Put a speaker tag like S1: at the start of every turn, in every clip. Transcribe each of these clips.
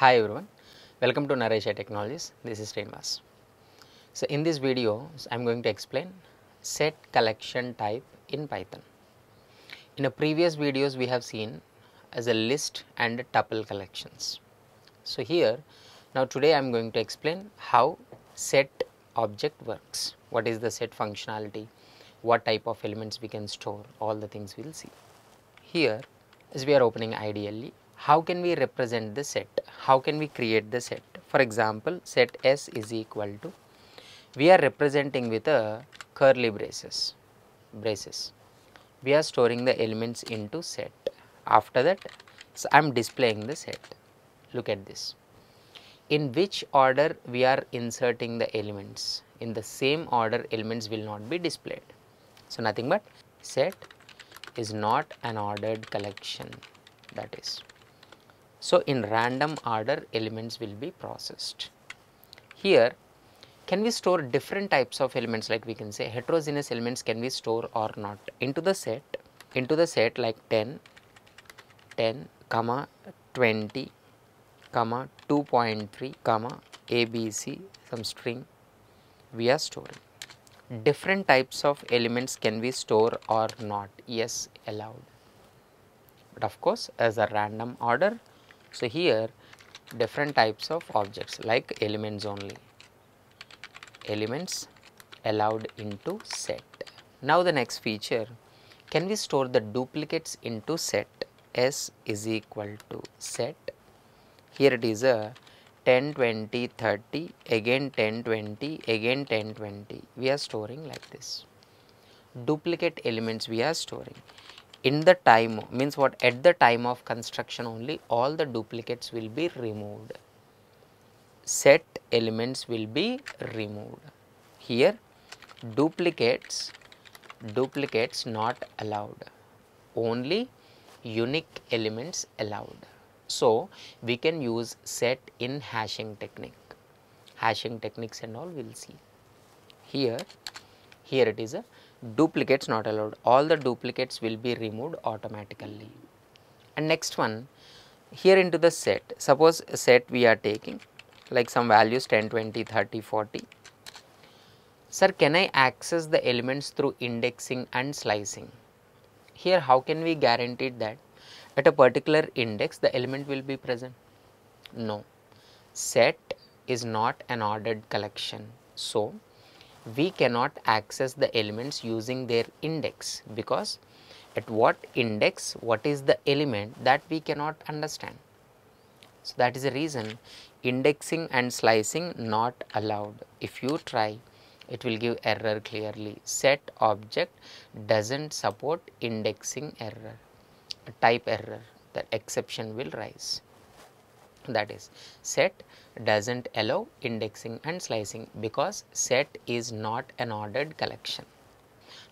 S1: Hi everyone, welcome to Naresh i Technologies. This is Srinivas. So in this video, I am going to explain set collection type in Python. In a previous videos, we have seen as a list and a tuple collections. So here, now today I am going to explain how set object works. What is the set functionality? What type of elements we can store? All the things we will see. Here, as we are opening ideally, how can we represent the set? How can we create the set? For example, set S is equal to, we are representing with a curly braces, braces. We are storing the elements into set. After that, so I am displaying the set. Look at this. In which order we are inserting the elements? In the same order, elements will not be displayed. So nothing but set is not an ordered collection that is. So, in random order elements will be processed. Here can we store different types of elements? Like we can say heterogeneous elements can we store or not? Into the set into the set like 10 10 comma 20 comma 2.3 comma abc some string we are storing. Different types of elements can we store or not? Yes allowed. But of course as a random order so here different types of objects like elements only. Elements allowed into set. Now the next feature. Can we store the duplicates into set? S is equal to set. Here it is a 10 20 30 again 10 20 again 10 20 we are storing like this. Duplicate elements we are storing in the time means what at the time of construction only all the duplicates will be removed. Set elements will be removed. Here duplicates duplicates not allowed. Only unique elements allowed. So we can use set in hashing technique. Hashing techniques and all we'll see. Here here it is a duplicates not allowed. All the duplicates will be removed automatically. And next one here into the set. Suppose a set we are taking like some values 10 20 30 40 sir can i access the elements through indexing and slicing? Here how can we guarantee that? At a particular index the element will be present? No. Set is not an ordered collection. So we cannot access the elements using their index because at what index what is the element that we cannot understand. So, that is the reason indexing and slicing not allowed. If you try it will give error clearly set object does not support indexing error type error the exception will rise that is set does not allow indexing and slicing because set is not an ordered collection.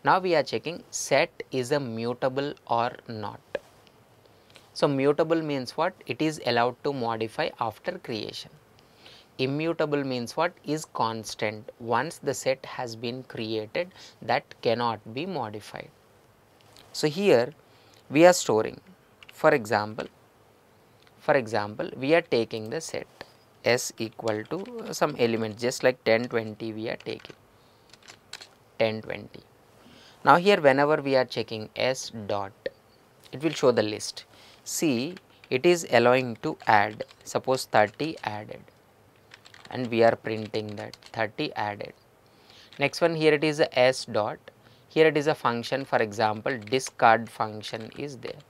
S1: Now we are checking set is a mutable or not. So mutable means what? It is allowed to modify after creation. Immutable means what? Is constant. Once the set has been created that cannot be modified. So here we are storing for example for example we are taking the set s equal to uh, some element just like 10 20 we are taking. 10 20 now here whenever we are checking s dot it will show the list. See it is allowing to add suppose 30 added and we are printing that 30 added. Next one here it is a s dot. Here it is a function for example discard function is there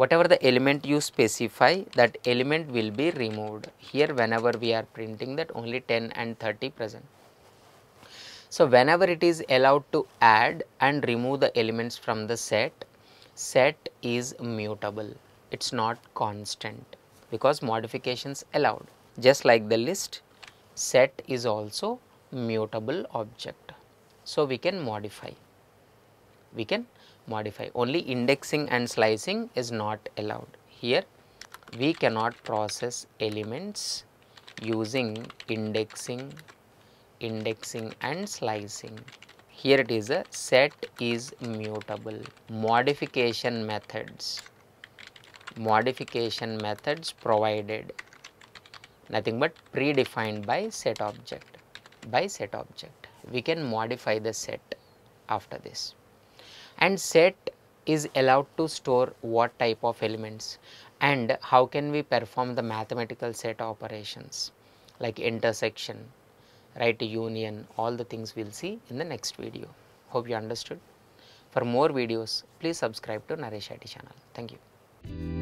S1: whatever the element you specify that element will be removed here whenever we are printing that only 10 and 30 present. So, whenever it is allowed to add and remove the elements from the set, set is mutable it is not constant because modifications allowed just like the list set is also mutable object. So, we can modify we can modify. Only indexing and slicing is not allowed. Here we cannot process elements using indexing indexing and slicing. Here it is a set is mutable. Modification methods. Modification methods provided. Nothing but predefined by set object. By set object. We can modify the set after this and set is allowed to store what type of elements and how can we perform the mathematical set operations like intersection right union all the things we'll see in the next video. Hope you understood. For more videos please subscribe to Naresh IT channel. Thank you